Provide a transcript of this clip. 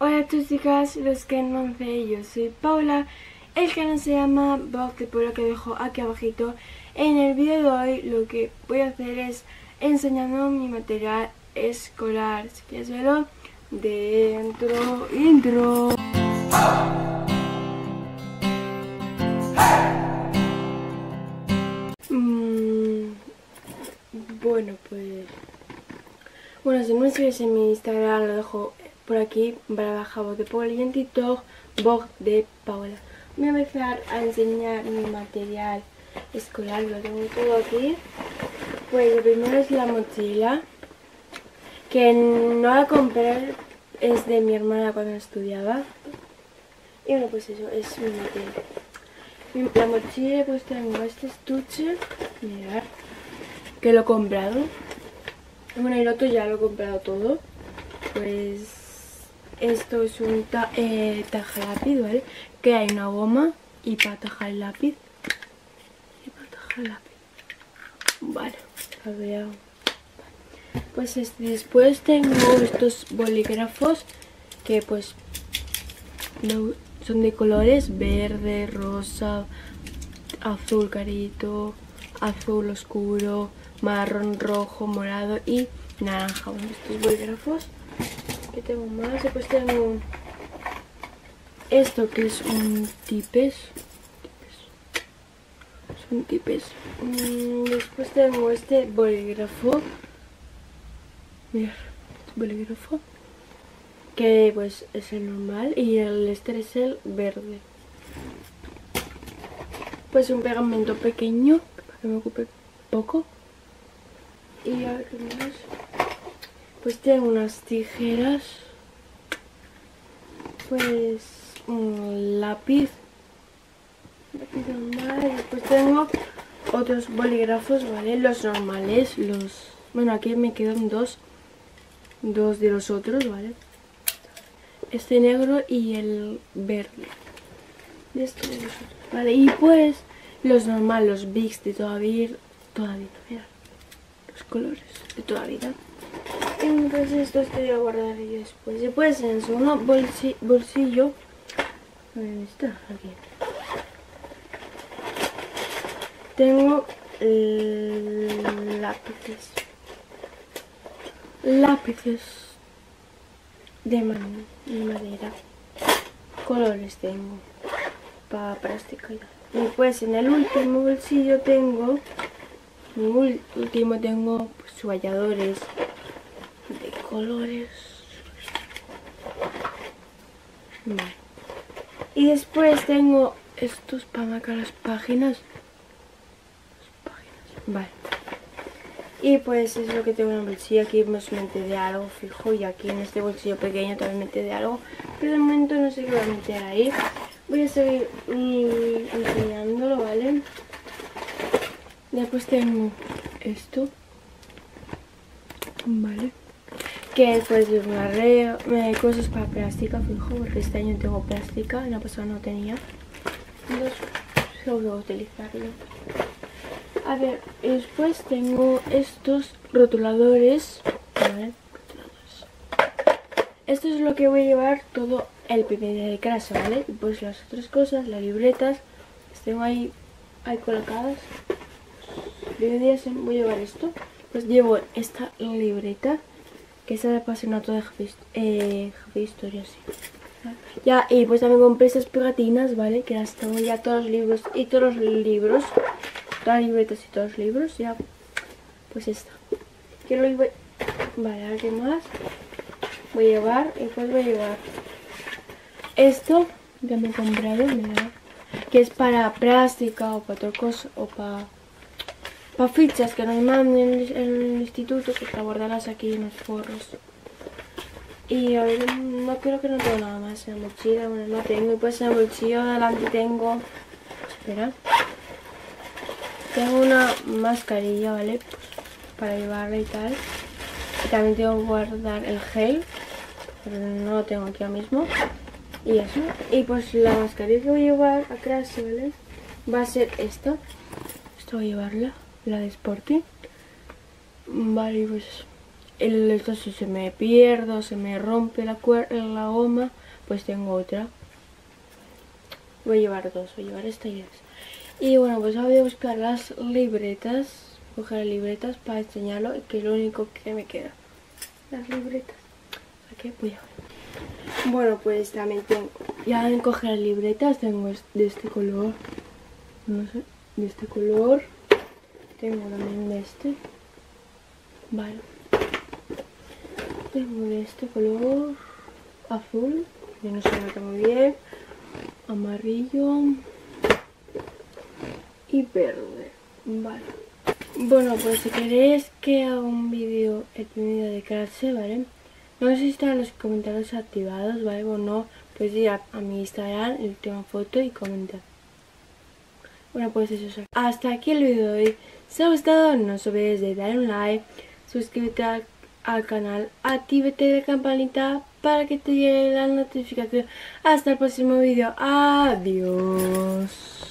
Hola a todos chicas, los que no yo soy Paula El canal se llama Blog de Pueblo que dejo aquí abajito. En el vídeo de hoy lo que voy a hacer es enseñando mi material escolar. Si quieres verlo, dentro, intro. Mm, Bueno pues... Bueno, si no me sigues en mi Instagram lo dejo por aquí bajar de Paula y en TikTok Bog de Paula. Voy a empezar a enseñar mi material escolar, lo tengo todo aquí. Pues lo primero es la mochila, que no la compré, es de mi hermana cuando estudiaba. Y bueno, pues eso, es mi material. La mochila pues tengo este estuche, mirar, que lo he comprado. Bueno, el otro ya lo he comprado todo. Pues esto es un ta eh, taja lápiz, ¿vale? Que hay una goma y para tajar lápiz. Y para tajar lápiz. Vale, a ver. Pues después tengo estos bolígrafos que pues son de colores verde, rosa, azul carito, azul oscuro, marrón, rojo, morado y naranja. estos bolígrafos tengo más? Después tengo esto que es un tipes. Son tipes. Mm, después tengo este bolígrafo. Mira, este bolígrafo. Que pues es el normal y el este es el verde. Pues un pegamento pequeño para que me ocupe poco. Y a ver más. Pues tengo unas tijeras. Pues un lápiz. Lápiz normal. Y después tengo otros bolígrafos, ¿vale? Los normales, los... Bueno, aquí me quedan dos. Dos de los otros, ¿vale? Este negro y el verde. Este ¿vale? Y pues los normales, los bigs de toda vida. Toda vida, mira. Los colores de toda vida. Entonces esto voy a guardar yo después. Después en su bolsillo, bolsillo está aquí. Tengo lápices. Lápices de, madera. Colores tengo. Para plástico Y pues en el último bolsillo tengo. En el último tengo pues, colores. Y después tengo estos para marcar las páginas. Vale. Y pues es lo que tengo en el bolsillo. Aquí más meter de algo fijo. Y aquí en este bolsillo pequeño también meter de algo. Pero de momento no sé qué voy a meter ahí. Voy a seguir enseñándolo, ¿vale? Después tengo esto. Vale que pues me cosas para plástica, fijo, porque este año tengo plástica, en la pasada no tenía. Entonces, solo utilizarlo. A ver, después tengo estos rotuladores. Esto es lo que voy a llevar todo el primer día de clase, ¿vale? Y pues las otras cosas, las libretas, las tengo ahí, ahí colocadas. El día voy a llevar esto. Pues llevo esta libreta que esa de apasionato de jefe, eh, sí. Ya, y pues también compré estas pegatinas, ¿vale? Que las tengo ya todos los libros y todos los libros, todas las libretas y todos los libros, ya. Pues esta. Que lo iba... Vale, a qué más. Voy a llevar, y pues voy a llevar esto, ya me he comprado, mira, que es para plástica o para otra cosa, o para para fichas que nos mandan en, el instituto, que para guardarlas aquí en los forros. Y a ver, no creo que no tengo nada más en la mochila, bueno, no tengo. Y pues en el bolsillo de adelante tengo, espera, tengo una mascarilla, ¿vale? Pues, para llevarla y tal. Y también tengo que guardar el gel, pero no lo tengo aquí ahora mismo. Y eso. Y pues la mascarilla que voy a llevar a clase, ¿vale? Va a ser esta. Esto voy a llevarla la de Sporting. Vale, pues el, esto si se me pierde o se me rompe la, la goma, pues tengo otra. Voy a llevar dos, voy a llevar esta y esta. Y bueno, pues ahora voy a buscar las libretas, coger las libretas para enseñarlo, que es lo único que me queda. Las libretas. Aquí voy a ver. Bueno, pues también tengo, ya en coger las libretas tengo de este color, no sé, de este color. Tengo también de este. Vale. Tengo de este color azul, que no se nota muy bien, amarillo y verde. Vale. Bueno, pues si queréis que haga un vídeo el primer de clase, ¿vale? No sé si están los comentarios activados, ¿vale? O no, pues ir a, mi Instagram, la última foto y comentar. Bueno, pues eso es. Hasta aquí el vídeo de hoy. Si ha gustado, no os olvidéis de dar un like, suscríbete al, al canal, actívate la campanita para que te llegue la notificación. Hasta el próximo vídeo. Adiós.